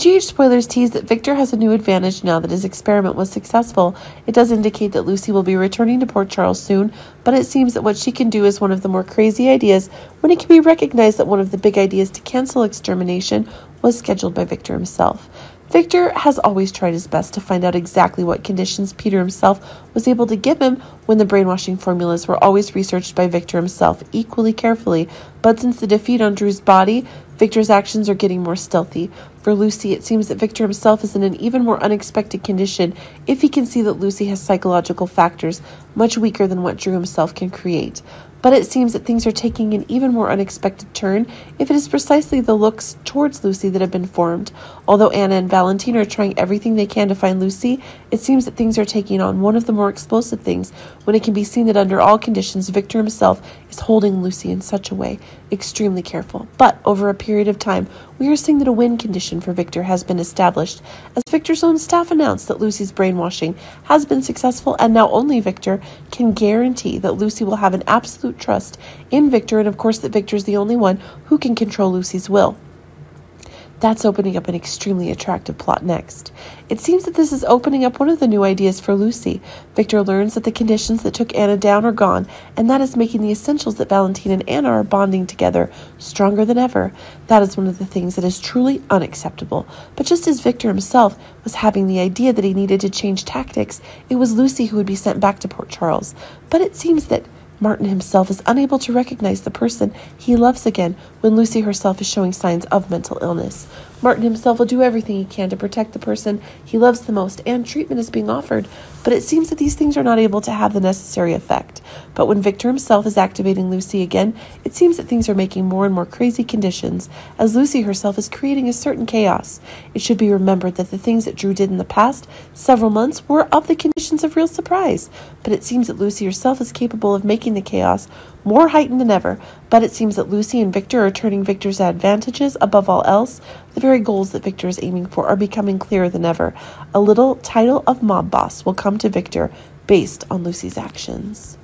GH spoilers tease that Victor has a new advantage now that his experiment was successful. It does indicate that Lucy will be returning to Port Charles soon, but it seems that what she can do is one of the more crazy ideas when it can be recognized that one of the big ideas to cancel extermination was scheduled by Victor himself. Victor has always tried his best to find out exactly what conditions Peter himself was able to give him when the brainwashing formulas were always researched by Victor himself equally carefully. But since the defeat on Drew's body, Victor's actions are getting more stealthy. For Lucy, it seems that Victor himself is in an even more unexpected condition if he can see that Lucy has psychological factors much weaker than what Drew himself can create. But it seems that things are taking an even more unexpected turn if it is precisely the looks towards Lucy that have been formed. Although Anna and Valentine are trying everything they can to find Lucy, it seems that things are taking on one of the more explosive things when it can be seen that under all conditions Victor himself is holding Lucy in such a way, extremely careful. But over a period of time, we are seeing that a win condition for Victor has been established, as Victor's own staff announced that Lucy's brainwashing has been successful, and now only Victor can guarantee that Lucy will have an absolute trust in Victor, and of course that Victor is the only one who can control Lucy's will. That's opening up an extremely attractive plot next. It seems that this is opening up one of the new ideas for Lucy. Victor learns that the conditions that took Anna down are gone, and that is making the essentials that Valentine and Anna are bonding together stronger than ever. That is one of the things that is truly unacceptable. But just as Victor himself was having the idea that he needed to change tactics, it was Lucy who would be sent back to Port Charles. But it seems that Martin himself is unable to recognize the person he loves again when Lucy herself is showing signs of mental illness. Martin himself will do everything he can to protect the person he loves the most, and treatment is being offered, but it seems that these things are not able to have the necessary effect. But when Victor himself is activating Lucy again, it seems that things are making more and more crazy conditions, as Lucy herself is creating a certain chaos. It should be remembered that the things that Drew did in the past several months were of the conditions of real surprise, but it seems that Lucy herself is capable of making the chaos more heightened than ever. But it seems that Lucy and Victor are turning Victor's advantages above all else. The very goals that Victor is aiming for are becoming clearer than ever. A little title of mob boss will come to Victor based on Lucy's actions.